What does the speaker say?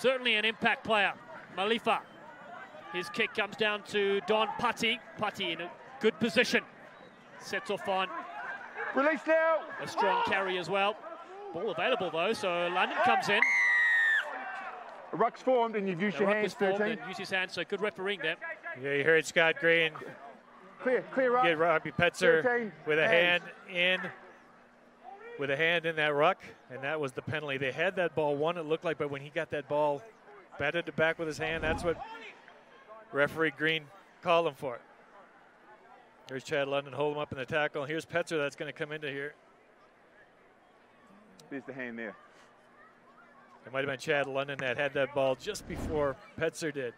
Certainly an impact player, Malifa. His kick comes down to Don Putty. Putty in a good position. Sets off on Release now. a strong carry as well. Ball available though, so London comes in. A ruck's formed and you've used The your ruck hands, is formed 13. and use his hands, so good refereeing there. Yeah, you heard Scott Green Clear, clear up. get Robbie Petzer 13, with a hand in, with a hand in that ruck, and that was the penalty. They had that ball won, it looked like, but when he got that ball batted it back with his hand, that's what referee Green called him for. Here's Chad London, hold him up in the tackle. Here's Petzer that's going to come into here. There's the hand there. It might have been Chad London that had that ball just before Petzer did.